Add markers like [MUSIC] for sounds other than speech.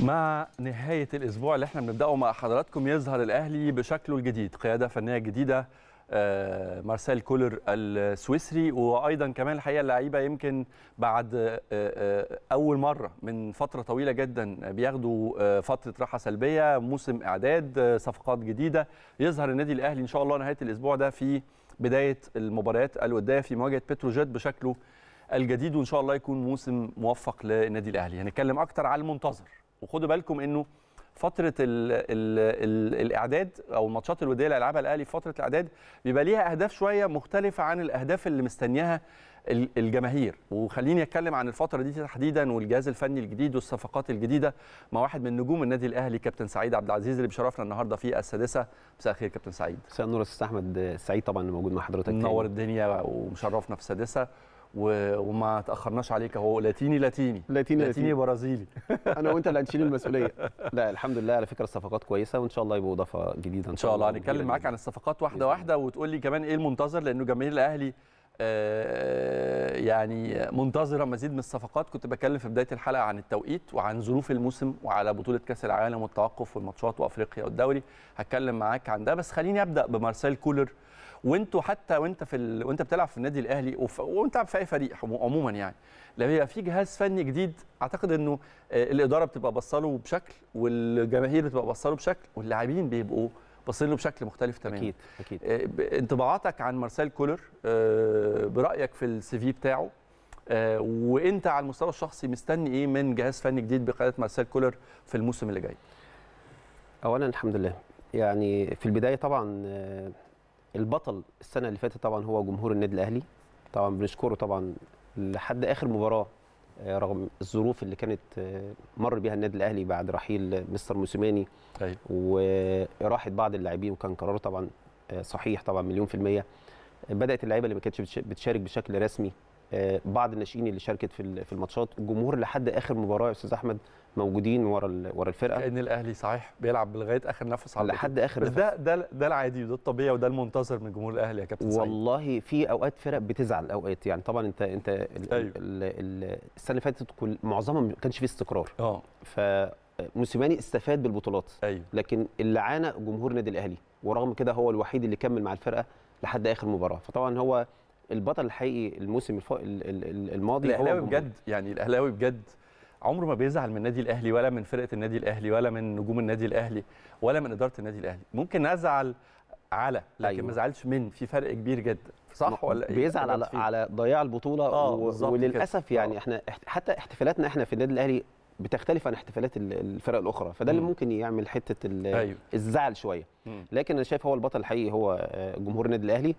مع نهاية الأسبوع اللي إحنا بنبدأه مع حضراتكم يظهر الأهلي بشكله الجديد قيادة فنية جديدة آه، مارسيل كولر السويسري وأيضا كمان الحقيقة اللعيبة يمكن بعد آه، آه، أول مرة من فترة طويلة جدا بياخدوا فترة راحة سلبية موسم إعداد صفقات جديدة. يظهر النادي الأهلي إن شاء الله نهاية الأسبوع ده في بداية المباريات الودية في مواجهة بتروجيت بشكله الجديد وإن شاء الله يكون موسم موفق للنادي الأهلي. هنتكلم أكتر على المنتظر. وخدوا بالكم انه فترة ال ال ال الإعداد أو الماتشات الودية اللي هيلعبها الأهلي في فترة الإعداد بيبقى ليها أهداف شوية مختلفة عن الأهداف اللي مستنياها ال- الجماهير. وخليني أتكلم عن الفترة دي تحديدا والجهاز الفني الجديد والصفقات الجديدة مع واحد من نجوم النادي الأهلي كابتن سعيد عبد العزيز اللي بيشرفنا النهارده في السادسة. مساء الخير كابتن سعيد. مساء النور يا أستاذ أحمد. سعيد طبعا موجود مع حضرتك. منور الدنيا ومشرفنا في السادسة. وما تأخرناش عليك اهو. لاتيني لاتيني. لاتيني لاتيني برازيلي. [LAUGHS] أنا وأنت اللي هنشيل [LAUGHS] المسؤولية. لا الحمد لله. على فكرة الصفقات كويسة وإن شاء الله يبقوا إضافة جديدة إن شاء الله. هنتكلم معاك عن الصفقات واحدة واحدة وتقول لي كمان إيه المنتظر لأنه جماهير الأهلي آه، يعني منتظرة مزيد من الصفقات. كنت بتكلم في بداية الحلقة عن التوقيت وعن ظروف الموسم وعلى بطولة كأس العالم والتوقف والماتشات وأفريقيا والدوري. هتكلم معاك عن ده. بس خليني أبدأ بمارسيل كولر. وانتوا حتى وانت في ال... وانت بتلعب في النادي الأهلي وف... وانت بتلعب في أي فريق عمو- عموما يعني. لما يبقى في جهاز فني جديد أعتقد إنه آه، الإدارة بتبقى باصة بشكل والجماهير بتبقى باصة بشكل واللاعبين بيبقوا باصين له بشكل مختلف تماما. أكيد أكيد. آه، انطباعاتك عن مارسيل كولر آه، برأيك في السي في بتاعه وإنت على المستوى الشخصي مستني إيه من جهاز فني جديد بقيادة مارسيل كولر في الموسم اللي جاي؟ اولا الحمد لله. يعني في البداية طبعا البطل السنة اللي فاتت طبعا هو جمهور النادي الأهلي. طبعا بنشكره طبعا لحد آخر مباراة آه، رغم الظروف اللي كانت آه، مر بيها النادي الأهلي بعد رحيل مستر موسيماني. أيوه وراحه بعض اللاعبين وكان قراره طبعا آه، صحيح طبعا مليون في المية. بدأت اللعيبة اللي ما كانتش بتش- بتشارك بشكل رسمي. بعض الناشئين اللي شاركت في في الماتشات الجمهور لحد آخر مباراة يا أستاذ أحمد موجودين ورا ورا الفرقة؟ كان الأهلي صحيح بيلعب لغاية آخر نفس على لحد آخر بس نفس. ده ده ده العادي وده الطبيعي وده المنتظر من جمهور الأهلي يا كابتن سعيد. والله في أوقات فرق بتزعل أوقات يعني. طبعا انت أنت ال- أيوه. ال- ال- السنة اللي فاتت كل معظمها ما كانش فيه استقرار. آه. فموسيماني استفاد بالبطولات أيوه. لكن اللي عانى جمهور النادي الأهلي ورغم كده هو الوحيد اللي كمل مع الفرقة لحد آخر مباراة. فطبعا هو البطل الحقيقي الموسم الماضي الأهلاوي. بجد يعني الأهلاوي بجد عمره ما بيزعل من النادي الأهلي ولا من فرقة النادي الأهلي ولا من نجوم النادي الأهلي ولا من إدارة النادي الأهلي ممكن أزعل على لكن أيوة. ما زعلش من في فرق كبير جدا صح ولا إيه؟ بيزعل على فيه؟ على ضياع البطولة آه، و... وللاسف كده. يعني آه. إحنا حتى احتفالاتنا إحنا في النادي الأهلي بتختلف عن احتفالات ال- الفرق الأخرى فده اللي مم. ممكن يعمل حتة أيوه الزعل شوية مم. لكن أنا شايف هو البطل الحقيقي هو آه، جمهور النادي الأهلي